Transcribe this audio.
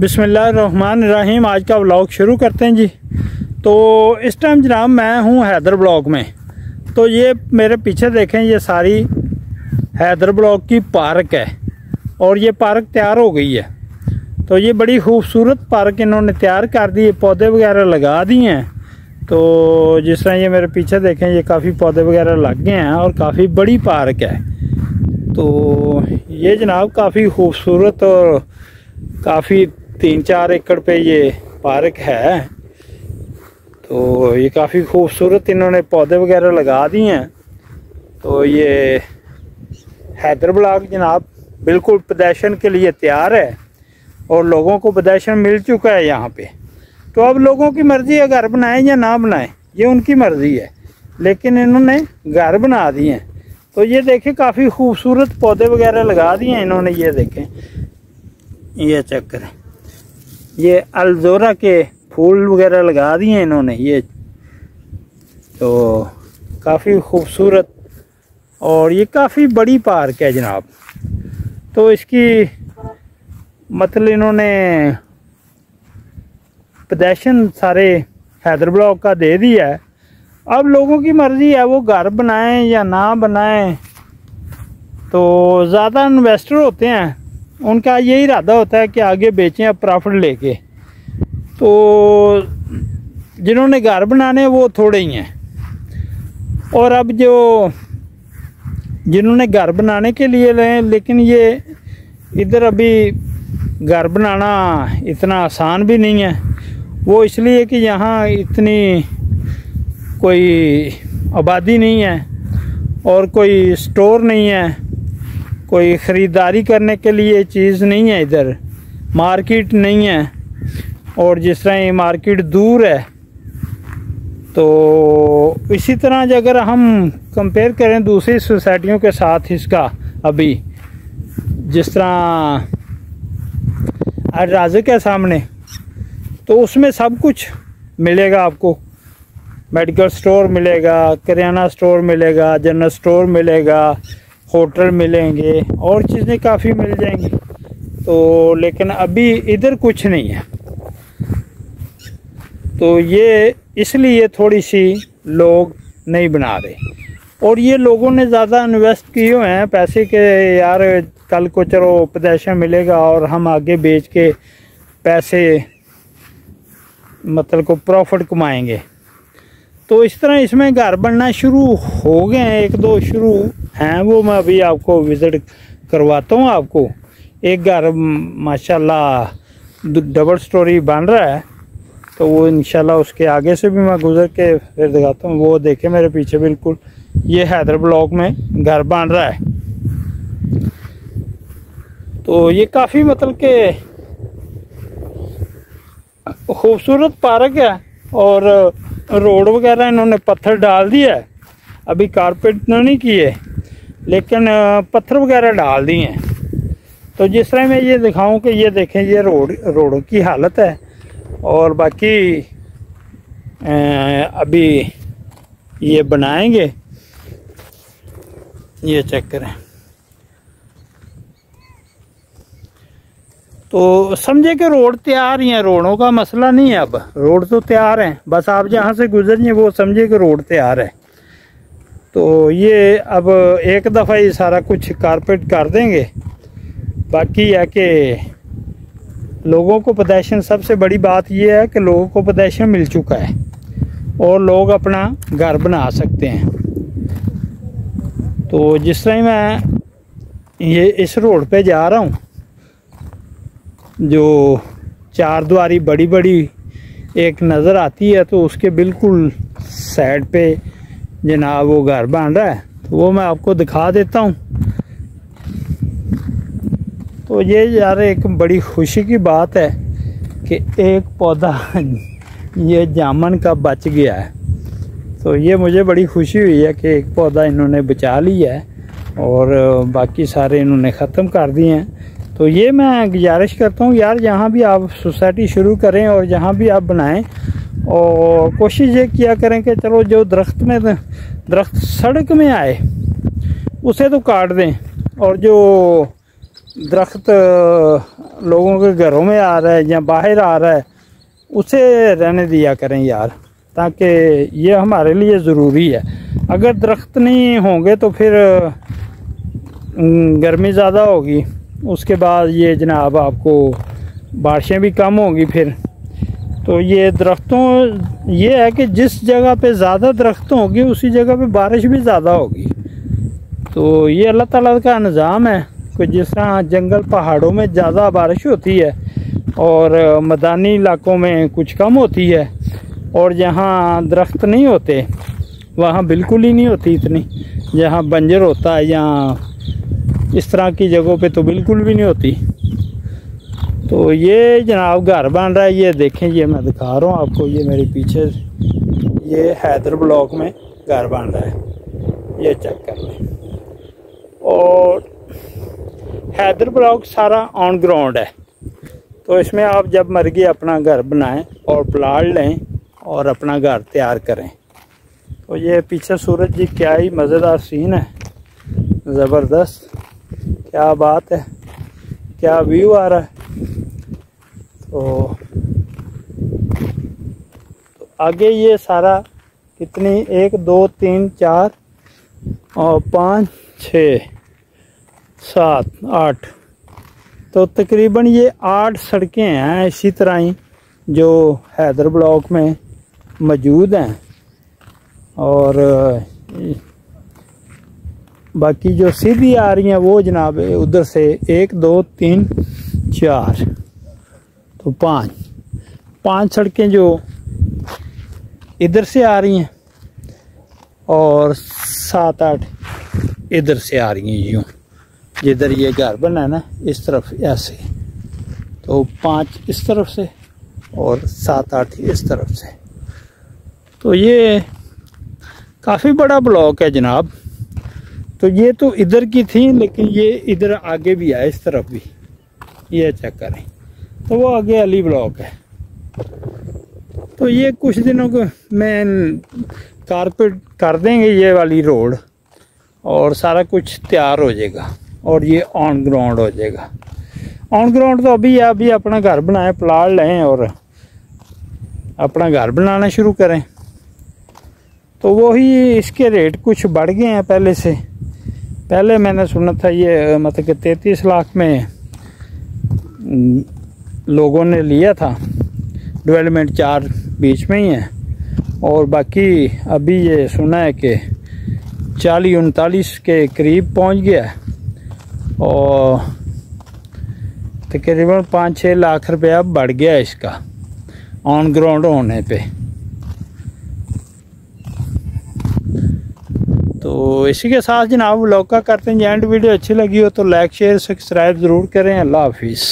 बिसमीम आज का व्लॉग शुरू करते हैं जी। तो इस टाइम जनाब मैं हूँ हैदर ब्लॉक में। तो ये मेरे पीछे देखें, ये सारी हैदर ब्लॉक की पार्क है और ये पार्क तैयार हो गई है। तो ये बड़ी खूबसूरत पार्क इन्होंने तैयार कर दी है, पौधे वगैरह लगा दिए हैं। तो जिस तरह ये मेरे पीछे देखें, ये काफ़ी पौधे वगैरह लग गए हैं और काफ़ी बड़ी पार्क है। तो ये जनाब काफ़ी खूबसूरत और काफ़ी तीन चार एकड़ पे ये पार्क है। तो ये काफ़ी खूबसूरत इन्होंने पौधे वगैरह लगा दिए हैं। तो ये हैदर ब्लॉक जनाब बिल्कुल प्रदर्शन के लिए तैयार है और लोगों को प्रदर्शन मिल चुका है यहाँ पे। तो अब लोगों की मर्ज़ी है घर बनाएँ या ना बनाएँ, ये उनकी मर्ज़ी है। लेकिन इन्होंने घर बना दिए हैं। तो ये देखें, काफ़ी खूबसूरत पौधे वगैरह लगा दिए हैं इन्होंने, ये देखें। ये चेक करें। ये अलजोरा के फूल वगैरह लगा दिए इन्होंने, ये तो काफ़ी खूबसूरत और ये काफ़ी बड़ी पार्क है जनाब। तो इसकी मतलब इन्होंने प्रदर्शन सारे हैदर ब्लॉक का दे दिया है। अब लोगों की मर्ज़ी है, वो घर बनाएँ या ना बनाएँ तो ज़्यादा इन्वेस्टर होते हैं उनका यही इरादा होता है कि आगे बेचें अब प्रॉफिट लेके। तो जिन्होंने घर बनाने वो थोड़े ही हैं। और अब जो जिन्होंने घर बनाने के लिए लें लेकिन ये इधर अभी घर बनाना इतना आसान भी नहीं है। वो इसलिए कि यहाँ इतनी कोई आबादी नहीं है और कोई स्टोर नहीं है। कोई ख़रीदारी करने के लिए चीज़ नहीं है इधर। मार्केट नहीं है। और जिस तरह ये मार्केट दूर है तो इसी तरह अगर हम कंपेयर करें दूसरी सोसाइटियों के साथ इसका अभी, जिस तरह राजक है सामने तो उसमें सब कुछ मिलेगा आपको। मेडिकल स्टोर मिलेगा करियाना स्टोर मिलेगा, जनरल स्टोर मिलेगा होटल मिलेंगे और चीज़ें काफ़ी मिल जाएँगी। तो लेकिन अभी इधर कुछ नहीं है। तो ये इसलिए थोड़ी सी लोग नहीं बना रहे। और ये लोगों ने ज़्यादा इन्वेस्ट किए हुए हैं पैसे के, यार कल को चलो प्रदर्शन मिलेगा और हम आगे बेच के पैसे मतलब को प्रॉफिट कमाएँगे। तो इस तरह इसमें घर बनना शुरू हो गए हैं, एक दो शुरू। हैं, वो मैं अभी आपको विज़िट करवाता हूँ आपको। एक घर, माशाल्लाह डबल स्टोरी बन रहा है तो वो इंशाल्लाह उसके आगे से भी मैं गुज़र के फिर दिखाता हूँ। वो देखे मेरे पीछे बिल्कुल, ये हैदर ब्लॉक में घर बन रहा है। तो ये काफ़ी मतलब के खूबसूरत पार्क है, और रोड वगैरह इन्होंने पत्थर डाल दिया है। अभी कारपेट नहीं किए। लेकिन पत्थर वगैरह डाल दिए हैं। तो जिस तरह मैं ये दिखाऊँ कि ये देखें, ये रोड रोड की हालत है। और बाकी अभी ये बनाएँगे। ये चेक करें। तो समझे कि रोड तैयार ही है रोडों का मसला नहीं है अब। रोड तो तैयार है। बस आप जहाँ से गुजरिए वो समझे कि रोड तैयार है। तो ये अब एक दफ़ा ही सारा कुछ कारपेट कर देंगे। बाकी है कि लोगों को प्रदर्शन, सबसे बड़ी बात ये है कि लोगों को प्रदर्शन मिल चुका है और लोग अपना घर बना सकते हैं। तो जिस तरह मैं ये इस रोड पे जा रहा हूँ, जो चार द्वारी बड़ी बड़ी एक नज़र आती है तो उसके बिल्कुल साइड पे जनाब वो घर बन रहा है तो वो मैं आपको दिखा देता हूँ। तो ये यार एक बड़ी खुशी की बात है कि एक पौधा ये जामन का बच गया है। तो ये मुझे बड़ी खुशी हुई है कि एक पौधा इन्होंने बचा लिया है और बाकी सारे इन्होंने ख़त्म कर दिए हैं। तो ये मैं गुजारिश करता हूँ, यार जहाँ भी आप सोसाइटी शुरू करें और जहाँ भी आप बनाएँ और कोशिश ये किया करें कि चलो जो दरख्त में दरख्त सड़क में आए, उसे तो काट दें। और जो दरख्त लोगों के घरों में आ रहा है या बाहर आ रहा है, उसे रहने दिया करें यार, ताकि ये हमारे लिए ज़रूरी है। अगर दरख्त नहीं होंगे तो फिर गर्मी ज़्यादा होगी। उसके बाद ये जनाब आपको बारिशें भी कम होंगी फिर। तो ये दरख्तों, ये है कि जिस जगह पे ज़्यादा दरख्त होंगे, उसी जगह पे बारिश भी ज़्यादा होगी। तो ये अल्लाह ताला का निज़ाम है कि जिस तरह जंगल पहाड़ों में ज़्यादा बारिश होती है और मैदानी इलाकों में कुछ कम होती है और जहाँ दरख्त नहीं होते, वहाँ बिल्कुल ही नहीं होती इतनी। जहाँ बंजर होता है या इस तरह की जगहों पे तो बिल्कुल भी नहीं होती। तो ये जनाब घर बन रहा है, ये देखें ये मैं दिखा रहा हूँ आपको, ये मेरे पीछे, ये हैदर ब्लॉक में घर बन रहा है, ये चेक कर लें और हैदर ब्लॉक सारा ऑन ग्राउंड है। तो इसमें आप जब मर्ज़ी अपना घर बनाएँ और प्लाट लें और अपना घर तैयार करें। तो ये पीछे सूरज जी, क्या ही मज़ेदार सीन है। ज़बरदस्त, क्या बात है, क्या व्यू आ रहा है। तो, तो आगे ये सारा कितनी? एक दो तीन चार और पाँच छ सात आठ। तो तकरीबन ये आठ सड़कें हैं इसी तरह ही जो हैदर ब्लॉक में मौजूद हैं। और बाकी जो सीधी आ रही हैं वो जनाब उधर से एक दो तीन चार। तो पाँच। पाँच सड़कें जो इधर से आ रही हैं और सात आठ इधर से आ रही हैं यूँ। जिधर ये घर बना है ना, इस तरफ़ ऐसे। तो पाँच इस तरफ़ से और सात आठ इस तरफ़ से। तो ये काफ़ी बड़ा ब्लॉक है जनाब। तो ये तो इधर की थी, लेकिन ये इधर आगे भी है, इस तरफ़ भी। ये चेक करें। तो वो आगे अली ब्लॉक है। तो ये कुछ दिनों को मैं कारपेट कर देंगे ये वाली रोड और सारा कुछ तैयार हो जाएगा और ये ऑन ग्राउंड हो जाएगा। ऑन ग्राउंड तो अभी अभी अपना घर बनाए, प्लाट लें और अपना घर बनाना शुरू करें। तो वही इसके रेट कुछ बढ़ गए हैं पहले से। पहले मैंने सुना था ये मतलब कि तैतीस लाख में लोगों ने लिया था। डेवलपमेंट चार बीच में ही है। और बाकी अभी ये सुना है कि चालीस उनतालीस के करीब पहुँच गया है। और तकरीबन पाँच छः लाख रुपया बढ़ गया इसका ऑन ग्राउंड होने पे। तो इसी के साथ जनाब ब्लॉग का करते हैं। एंड वीडियो अच्छी लगी हो तो लाइक शेयर सब्सक्राइब ज़रूर करें। अल्लाह हाफिज़।